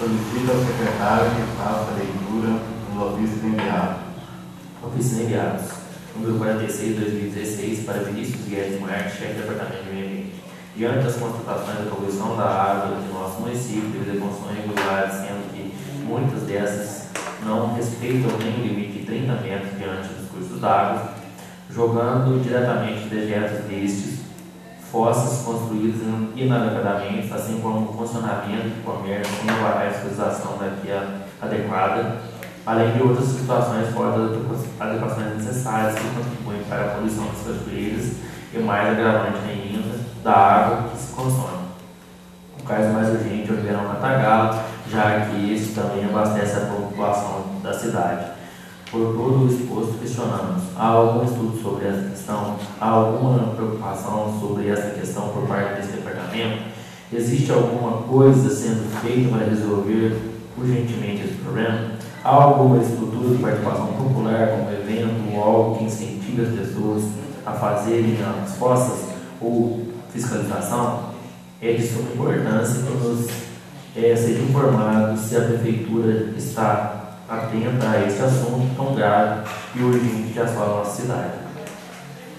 Solicita ao secretário que faça a leitura dos ofícios enviados. Ofícios enviados. Número 46, 2016, para Vinícius Guedes Marques, chefe do Departamento de Meio Ambiente. Diante das constatações da poluição da água do nosso município, devido a construções regulares sendo que muitas dessas não respeitam nem o limite de 30 metros diante dos cursos d'água, jogando diretamente dejetos destes fossas construídas inadequadamente, assim como o funcionamento do comércio sem a fiscalização daqui adequada, além de outras situações fora das adequações necessárias que contribuem para a poluição das cachoeiras e mais agravante ainda da água que se consome. O caso mais urgente é o Ribeirão Catagalo, já que este também abastece a população da cidade. Por todo o exposto, questionamos: há algum estudo sobre essa questão? Há alguma preocupação sobre essa questão por parte desse departamento? Existe alguma coisa sendo feita para resolver urgentemente esse problema? Há alguma estrutura de participação popular, como evento ou algo que incentive as pessoas a fazerem as fossas ou fiscalização? É de suma importância que nos é, seja informado se a prefeitura está atenta a esse assunto tão grave e urgente que assola nossa cidade.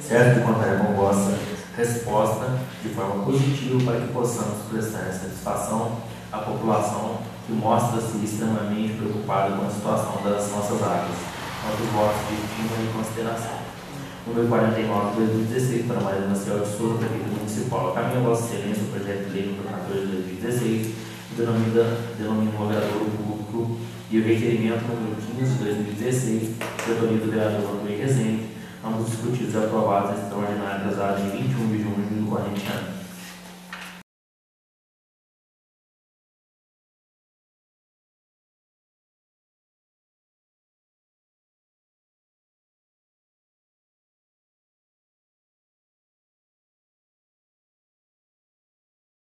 Certo de contar com vossa resposta de forma positiva para que possamos prestar satisfação à população que mostra-se extremamente preocupada com a situação das nossas áreas. Nossos votos de estima e consideração. Número 49 de 2016, para Maria Maciel de Souza, Prefeito Municipal. Caminho a Vossa Excelência o projeto de lei número 14 de 2016, denomina, denomina o vereador público e o requerimento número 15 de 2016, de autoria do vereador Antônio Rezende, ambos discutidos e aprovados em extraordinária atrasada em 21 de junho